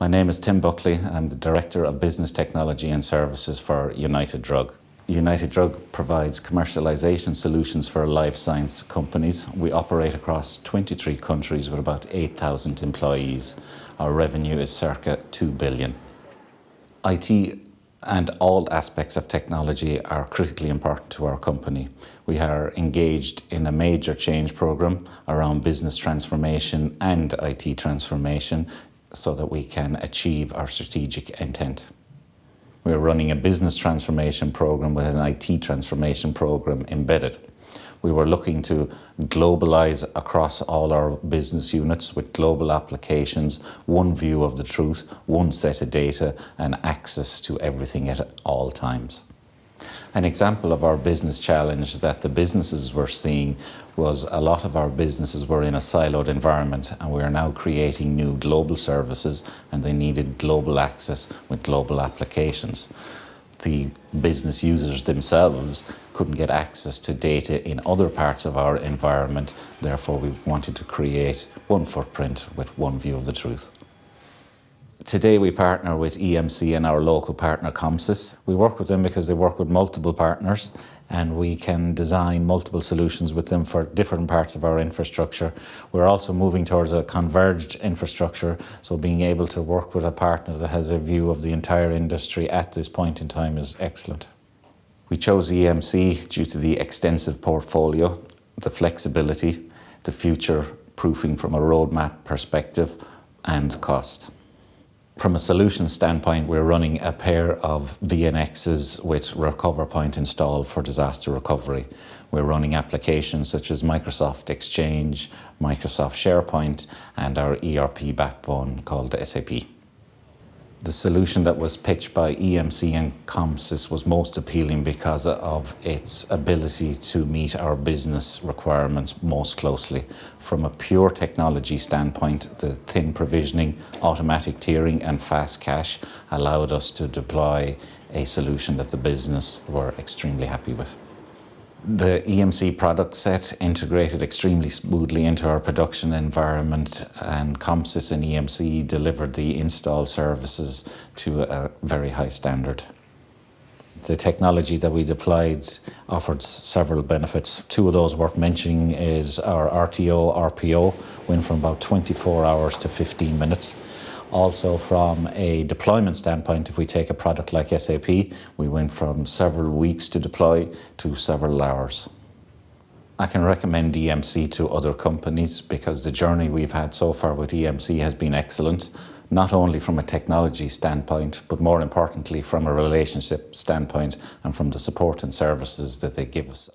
My name is Tim Buckley. I'm the Director of Business Technology and Services for United Drug. United Drug provides commercialisation solutions for life science companies. We operate across 23 countries with about 8,000 employees. Our revenue is circa 2 billion. IT and all aspects of technology are critically important to our company. We are engaged in a major change program around business transformation and IT transformation so that we can achieve our strategic intent. We're running a business transformation program with an IT transformation program embedded. We were looking to globalize across all our business units with global applications, one view of the truth, one set of data, and access to everything at all times. An example of our business challenge that the businesses were seeing was a lot of our businesses were in a siloed environment and we are now creating new global services and they needed global access with global applications. The business users themselves couldn't get access to data in other parts of our environment, therefore we wanted to create one footprint with one view of the truth. Today we partner with EMC and our local partner COMSYS. We work with them because they work with multiple partners and we can design multiple solutions with them for different parts of our infrastructure. We're also moving towards a converged infrastructure, so being able to work with a partner that has a view of the entire industry at this point in time is excellent. We chose EMC due to the extensive portfolio, the flexibility, the future proofing from a roadmap perspective and cost. From a solution standpoint, we're running a pair of VNXs with RecoverPoint installed for disaster recovery. We're running applications such as Microsoft Exchange, Microsoft SharePoint, and our ERP backbone called SAP. The solution that was pitched by EMC and COMSYS was most appealing because of its ability to meet our business requirements most closely. From a pure technology standpoint, the thin provisioning, automatic tiering and fast cache allowed us to deploy a solution that the business were extremely happy with. The EMC product set integrated extremely smoothly into our production environment and COMSYS and EMC delivered the install services to a very high standard. The technology that we deployed offered several benefits. Two of those worth mentioning is our RTO, RPO went from about 24 hours to 15 minutes also, from a deployment standpoint, if we take a product like SAP, we went from several weeks to deploy to several hours. I can recommend EMC to other companies because the journey we've had so far with EMC has been excellent, not only from a technology standpoint, but more importantly from a relationship standpoint and from the support and services that they give us.